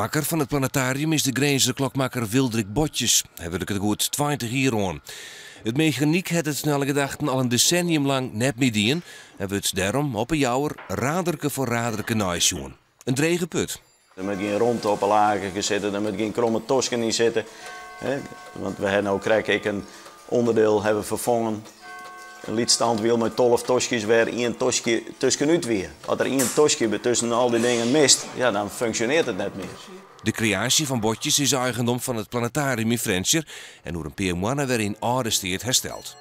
Makker van het planetarium is de Grijnse klokmaker Wildrik Botjes. Hij werkt het goed 20 jaar aan. Het mechaniek had het snelle gedachten al een decennium lang net medien en we het daarom op een jouwer raderke voor raderke naisjoen. Een drege put. Er moet geen rond op lagen zitten, er moet geen kromme tosken in zitten. Want we hebben ook krijg ik een onderdeel hebben vervangen. Een liedstandwiel met 12 tosjes weer één tosje tussenuit weer. Als er één tosje tussen al die dingen mist, ja, dan functioneert het net meer. De creatie van botjes is eigendom van het planetarium in Frencher en door een paar mannen weer in oude steert hersteld.